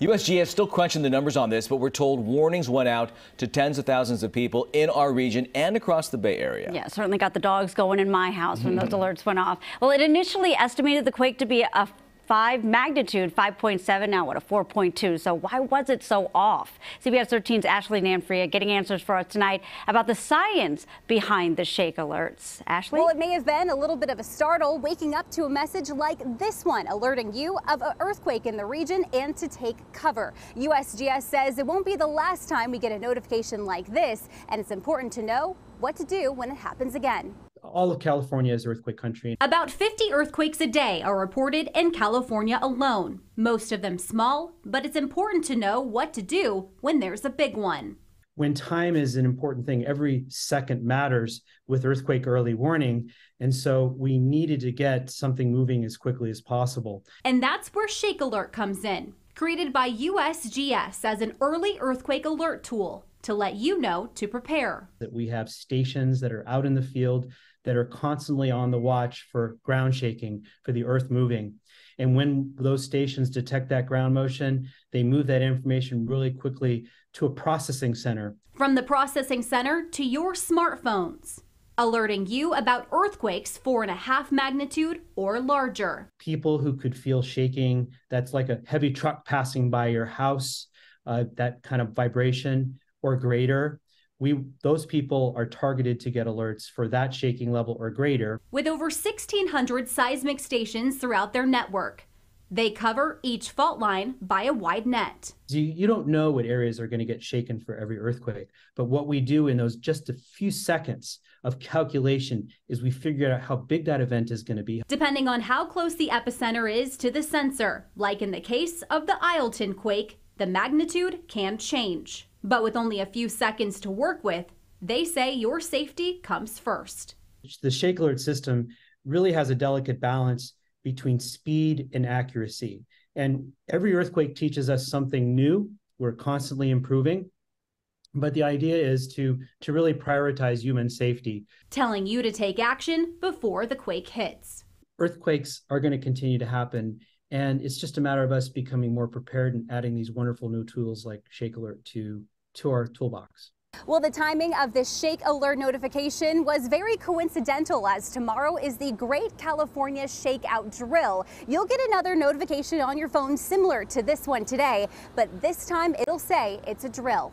USGS still crunching the numbers on this, but we're told warnings went out to tens of thousands of people in our region and across the Bay Area. Yeah, certainly got the dogs going in my house when those mm-hmm. alerts went off. Well, it initially estimated the quake to be a 5 magnitude, 5.7 now, what a 4.2. So why was it so off? CBS 13's Ashley Nanfria getting answers for us tonight about the science behind the shake alerts. Ashley? Well, it may have been a little bit of a startle waking up to a message like this one, alerting you of an earthquake in the region and to take cover. USGS says it won't be the last time we get a notification like this, and it's important to know what to do when it happens again all of California is earthquake country. About 50 earthquakes a day are reported in California alone, most of them small, but it's important to know what to do when there's a big one. When time is an important thing, every second matters with earthquake early warning. And so we needed to get something moving as quickly as possible. And that's where Shake Alert comes in, created by USGS as an early earthquake alert tool to let you know to prepare. That we have stations that are out in the field that are constantly on the watch for ground shaking, for the earth moving. And when those stations detect that ground motion, they move that information really quickly to a processing center. From the processing center to your smartphones, alerting you about earthquakes four and a half magnitude or larger. People who could feel shaking, that's like a heavy truck passing by your house, uh, that kind of vibration or greater we those people are targeted to get alerts for that shaking level or greater. With over 1600 seismic stations throughout their network, they cover each fault line by a wide net. You, you don't know what areas are going to get shaken for every earthquake, but what we do in those just a few seconds of calculation is we figure out how big that event is going to be. Depending on how close the epicenter is to the sensor, like in the case of the Isleton quake, the magnitude can change. But with only a few seconds to work with, they say your safety comes first. The Shake Alert system really has a delicate balance between speed and accuracy. And every earthquake teaches us something new. We're constantly improving. But the idea is to, to really prioritize human safety. Telling you to take action before the quake hits. Earthquakes are going to continue to happen. And it's just a matter of us becoming more prepared and adding these wonderful new tools like Shake Alert to to our toolbox. Well, the timing of this shake alert notification was very coincidental as tomorrow is the Great California Shakeout Drill. You'll get another notification on your phone similar to this one today, but this time it'll say it's a drill.